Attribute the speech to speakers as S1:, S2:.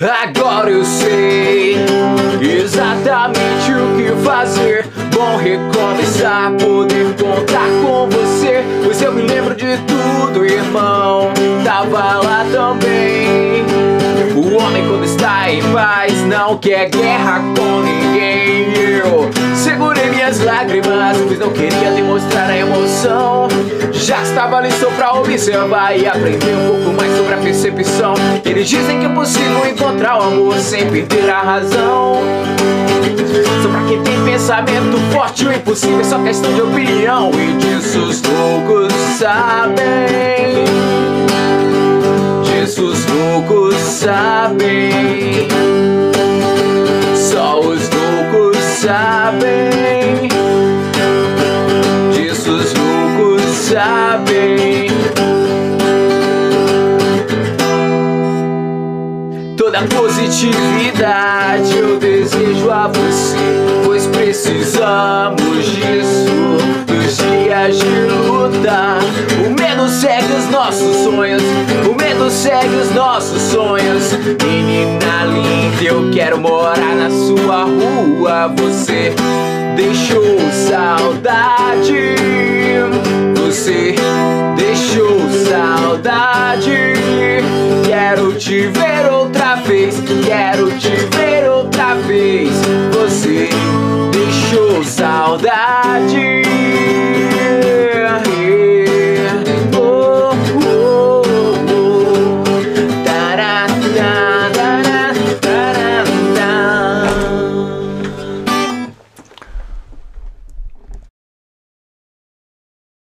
S1: Agora eu sei exatamente o que fazer. Bom recomeçar, poder contar com você. Pois eu me lembro de tudo, irmão. Tava lá também. O homem, quando está em paz, não quer guerra com ninguém. Eu minhas lágrimas, pois não queria demonstrar a emoção. Já estava ali só pra observar e aprender um pouco mais sobre a percepção. Eles dizem que é possível encontrar o amor sem perder a razão. Só pra quem tem pensamento forte, o impossível é só questão de opinião. E disso os loucos sabem. Disso os loucos sabem. Sabem. Disso os loucos sabem. Toda positividade eu desejo a você, pois precisamos disso nos dias de luta. O medo segue os nossos sonhos, o medo segue os nossos sonhos. Menina linda, eu quero morar na sua rua. Você deixou saudade. Você deixou saudade. Quero te ver outra vez, quero te ver outra vez. Você deixou saudade.